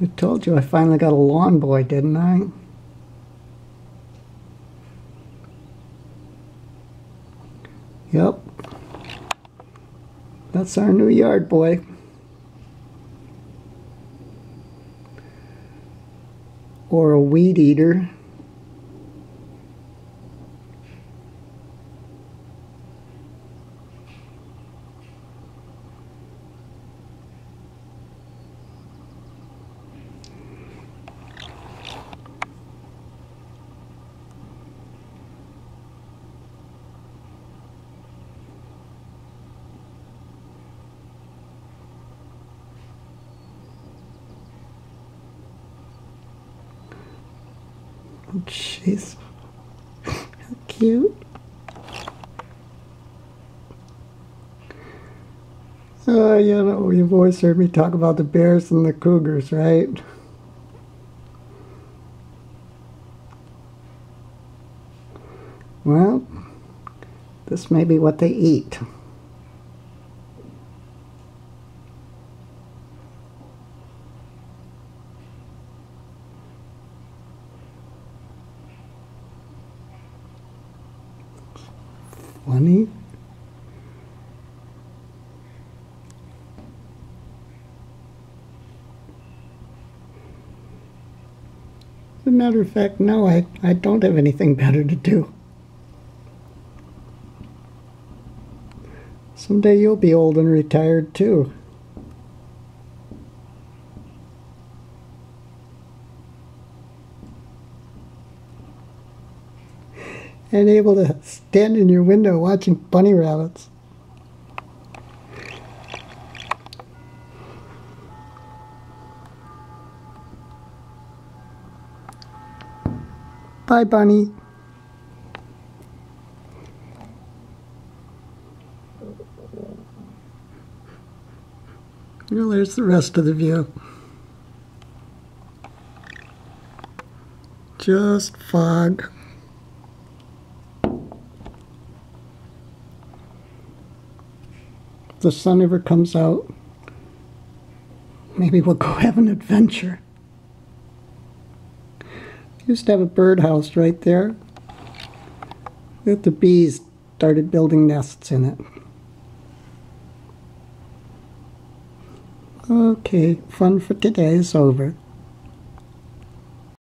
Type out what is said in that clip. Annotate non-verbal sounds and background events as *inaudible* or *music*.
I told you I finally got a lawn boy, didn't I? Yep. That's our new yard boy. Or a weed eater. Jeez. How cute. Oh, you know, you've always heard me talk about the bears and the cougars, right? Well, this may be what they eat. Funny. As a matter of fact, no, I, I don't have anything better to do. Someday you'll be old and retired too. And able to stand in your window watching bunny rabbits. Bye, bunny. Well, there's the rest of the view. Just fog. The sun ever comes out, maybe we'll go *laughs* have an adventure. Used to have a birdhouse right there. That the bees started building nests in it. Okay, fun for today is over.